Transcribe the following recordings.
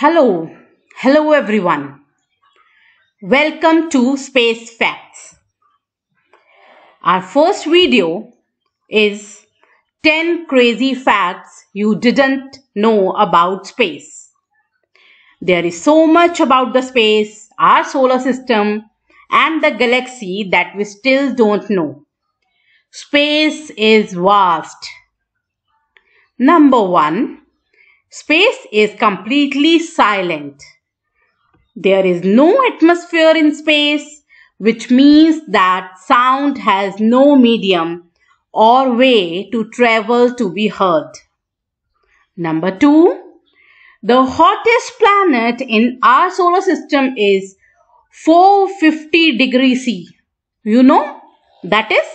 Hello, hello everyone. Welcome to Space Facts. Our first video is 10 crazy facts you didn't know about space. There is so much about the space, our solar system, and the galaxy that we still don't know. Space is vast. Number one, space is completely silent. There is no atmosphere in space, which means that sound has no medium or way to travel to be heard. Number two, the hottest planet in our solar system is 450 degrees C. You know, that is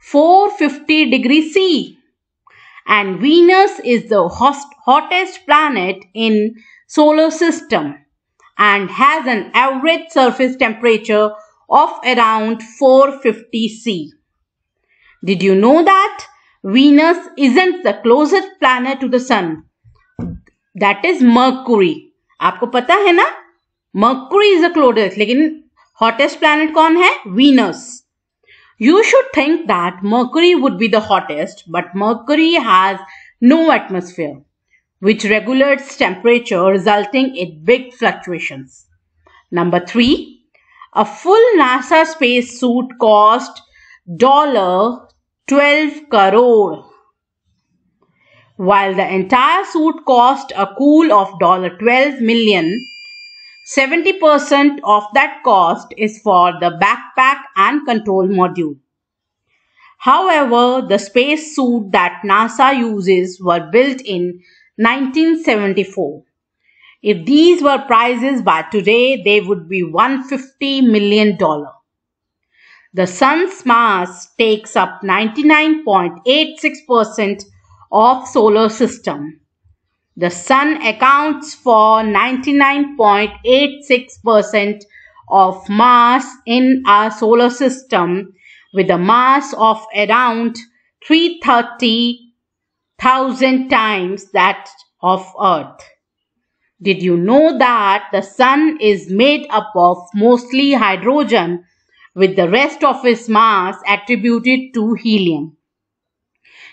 450 degrees C And Venus is the hottest planet in solar system and has an average surface temperature of around 450 C. Did you know that Venus isn't the closest planet to the sun? That is Mercury. आपको पता है ना Mercury is the closest लेकिन hottest planet कौन है Venus. You should think that Mercury would be the hottest, but Mercury has no atmosphere, which regulates temperature resulting in big fluctuations. Number three, a full NASA space suit cost 12 crore, while the entire suit cost a cool of 12 million 70% of that cost is for the backpack and control module. However, the space suit that NASA uses were built in 1974. If these were prices by today, they would be $150 million. The sun's mass takes up 99.86% of solar system the sun accounts for 99.86% of mass in our solar system with a mass of around 330,000 times that of Earth. Did you know that the sun is made up of mostly hydrogen with the rest of its mass attributed to helium?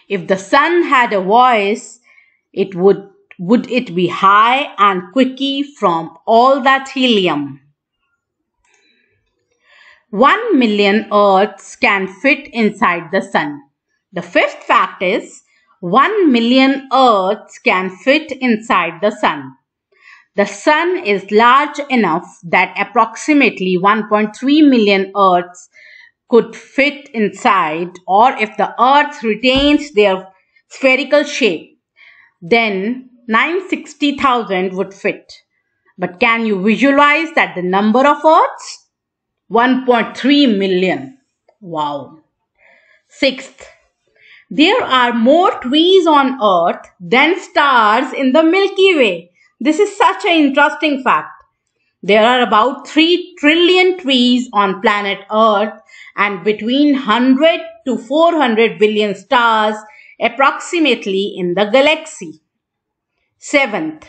If the sun had a voice, it would would it be high and quicky from all that helium? One million Earths can fit inside the sun. The fifth fact is one million Earths can fit inside the sun. The sun is large enough that approximately 1.3 million Earths could fit inside or if the Earth retains their spherical shape, then 960,000 would fit. But can you visualize that the number of Earths? 1.3 million. Wow. Sixth, there are more trees on Earth than stars in the Milky Way. This is such an interesting fact. There are about 3 trillion trees on planet Earth and between 100 to 400 billion stars approximately in the galaxy. Seventh,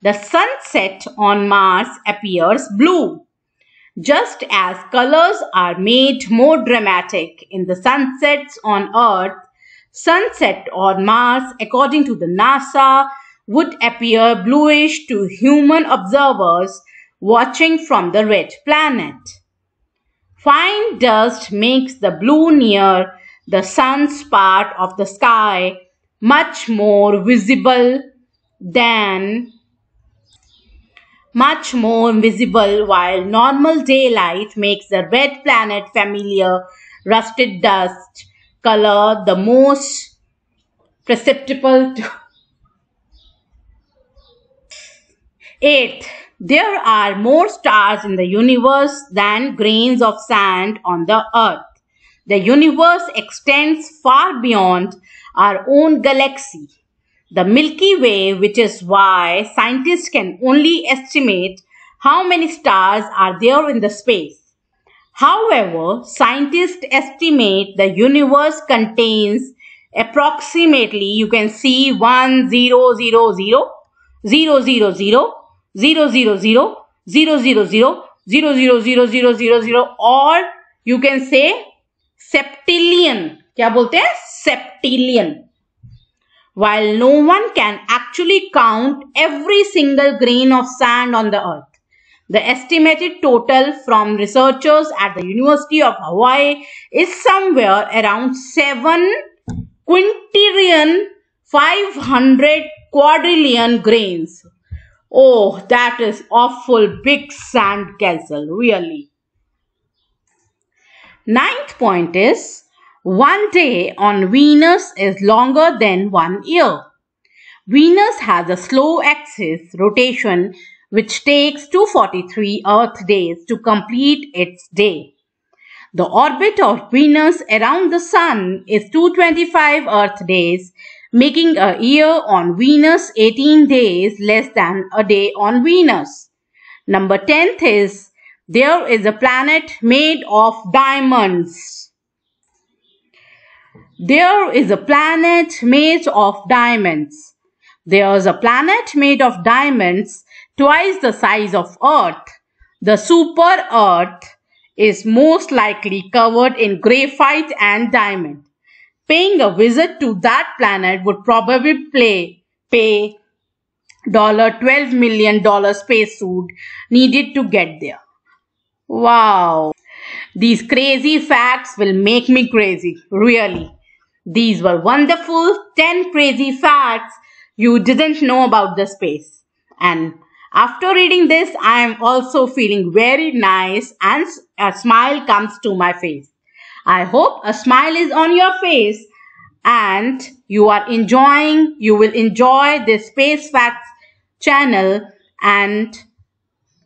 the sunset on Mars appears blue. Just as colors are made more dramatic in the sunsets on Earth, sunset on Mars, according to the NASA, would appear bluish to human observers watching from the red planet. Fine dust makes the blue near the sun's part of the sky much more visible than much more visible while normal daylight makes the red planet familiar rusted dust color the most perceptible to 8. There are more stars in the universe than grains of sand on the earth. The universe extends far beyond our own galaxy the Milky Way, which is why scientists can only estimate how many stars are there in the space. However, scientists estimate the universe contains approximately, you can see 1, 0, 0, 0, 0, 0, 0, 0, 0, 0, 0, 0, 0, 0, 0, 0, 0, 0, 0 or you can say septillion. क्या बोलते हैं septillion. While no one can actually count every single grain of sand on the earth, the estimated total from researchers at the University of Hawaii is somewhere around 7 quintillion 500 quadrillion grains. Oh, that is awful big sand castle, really. Ninth point is one day on Venus is longer than one year. Venus has a slow axis rotation which takes 243 Earth days to complete its day. The orbit of Venus around the Sun is 225 Earth days, making a year on Venus 18 days less than a day on Venus. Number 10th is there is a planet made of diamonds. There is a planet made of diamonds. There is a planet made of diamonds twice the size of Earth. The super Earth is most likely covered in graphite and diamond. Paying a visit to that planet would probably play, pay $12 million spacesuit needed to get there. Wow. These crazy facts will make me crazy, really. These were wonderful 10 crazy facts you didn't know about the space. And after reading this, I am also feeling very nice and a smile comes to my face. I hope a smile is on your face and you are enjoying, you will enjoy this Space Facts channel and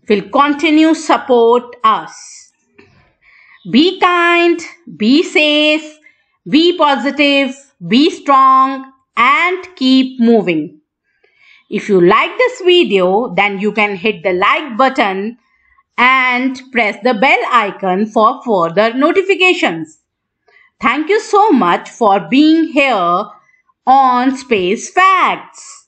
will continue support us. Be kind, be safe, be positive, be strong and keep moving. If you like this video, then you can hit the like button and press the bell icon for further notifications. Thank you so much for being here on Space Facts.